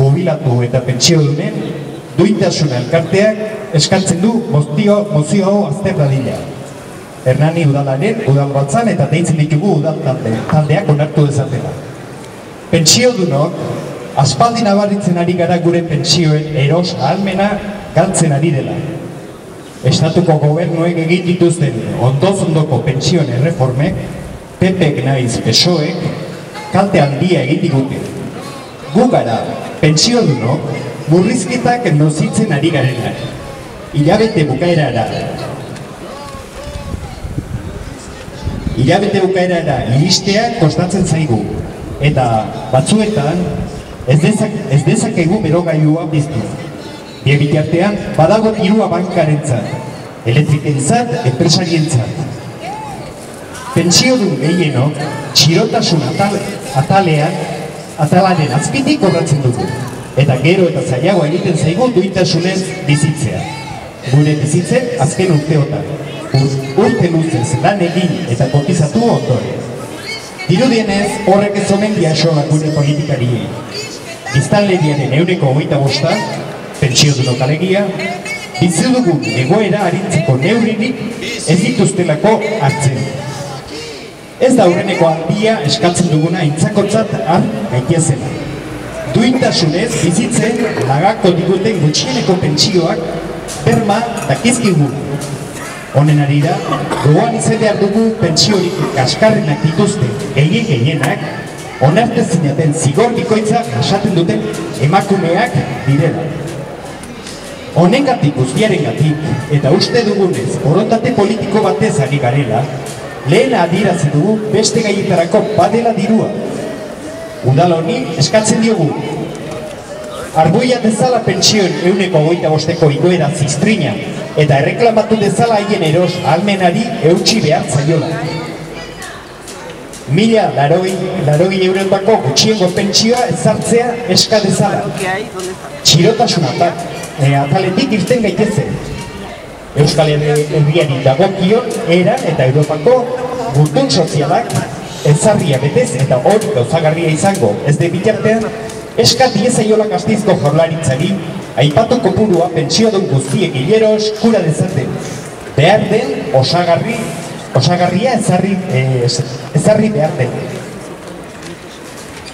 jubilatu eta pentsio dunen duintasuna elkarteak eskatzen du mozio, mozio hau azter dadila. Hernani udalaren, udal batzan eta deitzen ditugu udal talde, taldeak onartu dezatela. Pentsio dunok, aspaldi nabaritzen ari gara gure pentsioen eros ahalmena galtzen ari dela. Estatuko gobernuek egin dituzten ondozondoko pentsioen erreformek, PPek naiz PSOek, kalte handia egin digute. Gu gara, pentsio duno, murrizketak nozitzen ari garela. Ilabete bukaerara. Ilabete bukaerara iristea kostatzen zaigu. Eta batzuetan ez, dezak, ez dezakegu berogailua biztu. Bie bitartean badago dirua bankarentzat, elektrikentzat, enpresarientzat. Pentsio du gehienok, txirotasun atal, atalean, atalaren azpitik kobratzen dugu. Eta gero eta zailagoa egiten zaigu duintasunez bizitzea. Gure bizitzen azken urteotan. Ur, urte luzez lan egin eta kotizatu ondoren. Dirudienez horrek ez omen diasoa gure politikariei. Biztanleriaren euneko hogeita bosta, pentsio dunok alegia, bizi dugun egoera arintzeko neurririk ez dituztelako hartzen. Ez da aurreneko handia eskatzen duguna intzakotzat har gaitezela. Duintasunez bizitzen lagako diguten gutxieneko pentsioak berma dakizkigu. Honen arira, gogoan izan behar dugu pentsiorik kaskarrenak dituzte gehien gehienak, onarte zinaten zigor bikoitza jasaten duten emakumeak direla. Honengatik guztiaren gatik, eta uste dugunez, orotate politiko batez ari garela, lehen adirazi dugu beste gaietarako badela dirua. Udal honi eskatzen diogu. Arbuia dezala pentsioen euneko goita bosteko igoera ziztrina eta erreklamatu dezala haien eros almenari eutxi behar zaiola. Mila laroi, laroi eurotako gutxiengo pentsioa ezartzea eska dezala. Txirotasun atak, e, ataletik irten gaitezen. Euskal Herriari dagokion era eta Europako gutun sozialak ezarria betez eta hori gauzagarria izango. Ez de bitartean eskat diezaiola gaztizko jaularitzari aipatu kopurua pentsio duen guztiek hilero eskura dezaten. Behar den osagarri osagarria ezarri, eh, ezarri behar den.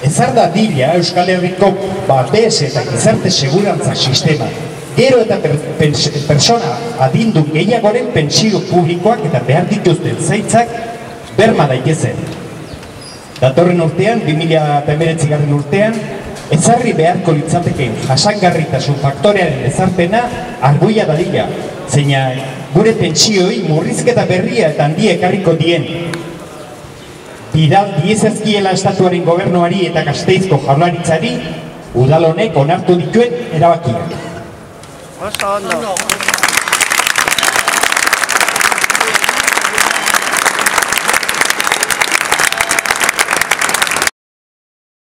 Ezar da dila Euskal Herriko babes eta gizarte segurantza sistema. Gero eta per, persona adindu gehiagoren pentsio publikoak eta behar dituzten zaitzak berma daitezen. Datorren urtean, 2019 garren urtean, ezarri beharko litzatekeen jasangarritasun faktorearen ezarpena arguia dadila, zeina gure pentsioi murrizketa berria eta handia ekarriko dien. Bidal diezazkiela estatuaren gobernuari eta gazteizko jaularitzari, udalonek onartu dituen erabakiak. Oso ondo.